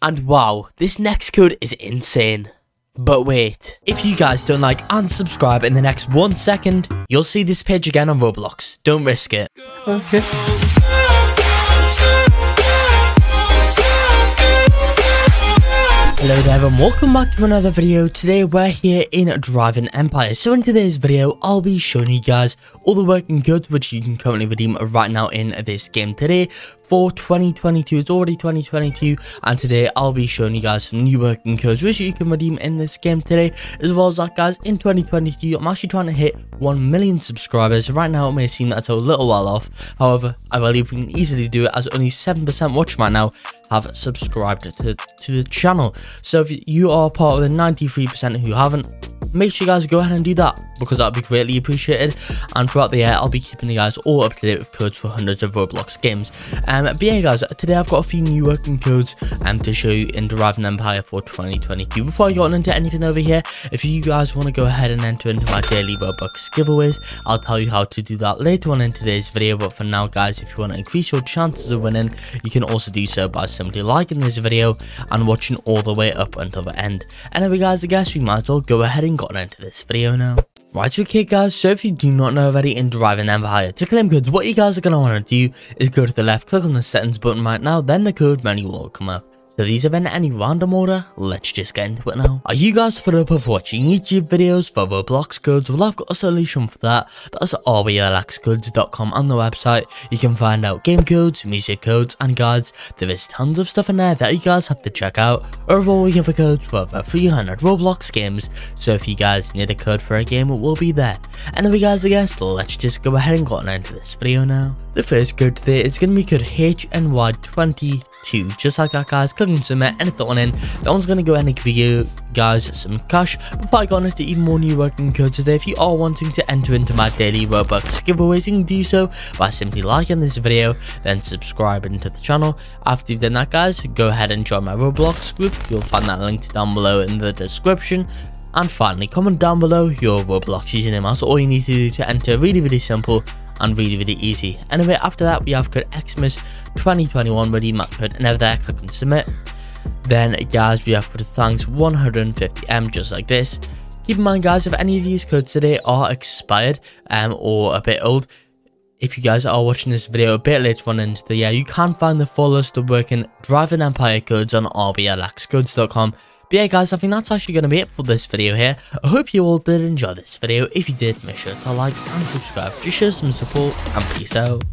And wow, this next code is insane. But wait, if you guys don't like and subscribe in the next one second, you'll see this page again on Roblox. Don't risk it. Okay. And welcome back to another video. Today we're here in Driving Empire. So in today's video, I'll be showing you guys all the working goods which you can currently redeem right now in this game today for 2022. It's already 2022 and today I'll be showing you guys some new working codes which you can redeem in this game today. As well as that guys, in 2022 I'm actually trying to hit 1 million subscribers. Right now it may seem that's a little while off. However, I believe we can easily do it as only 7% watch right now have subscribed to, to the channel. So if you are part of the 93% who haven't, make sure you guys go ahead and do that because that would be greatly appreciated. And throughout the year I'll be keeping you guys all up to date with codes for hundreds of Roblox games. Um but yeah guys today I've got a few new working codes um to show you in Driving Empire for 2022 before I on into anything over here if you guys want to go ahead and enter into my daily Robux giveaways I'll tell you how to do that later on in today's video. But for now guys if you want to increase your chances of winning you can also do so by simply liking this video and watching all the way up until the end. Anyway guys I guess we might as well go ahead and got into this video now. Right, okay guys, so if you do not know already in Driving Empire to claim codes, what you guys are going to want to do is go to the left, click on the settings button right now, then the code menu will come up. So these have been any random order, let's just get into it now. Are you guys fed up of watching YouTube videos for Roblox codes? Well I've got a solution for that, that's rblxcodes.com on the website. You can find out game codes, music codes and guides. There is tons of stuff in there that you guys have to check out. Overall we have a code for over 300 Roblox games, so if you guys need a code for a game it will be there. Anyway guys I guess let's just go ahead and get on into this video now. The first code today is going to be code HNY20 just like that guys. Click on submit and throw one in. That one's gonna go ahead and give you guys some cash. Before i go on into even more new working codes today. If you are wanting to enter into my daily robux giveaways you can do so by simply liking this video then subscribing to the channel. After you've done that guys go ahead and join my roblox group. You'll find that linked down below in the description. And finally comment down below your roblox username. That's all you need to do to enter. Really really simple and really really easy. Anyway after that we have code xmas 2021 ready map code and over there click on submit. Then guys we have code thanks 150m just like this. Keep in mind guys if any of these codes today are expired um or a bit old if you guys are watching this video a bit later on into the year, you can find the full list of working Driving Empire codes on rblxcodes.com but yeah guys, I think that's actually going to be it for this video here. I hope you all did enjoy this video. If you did, make sure to like and subscribe. Just show some support and peace out.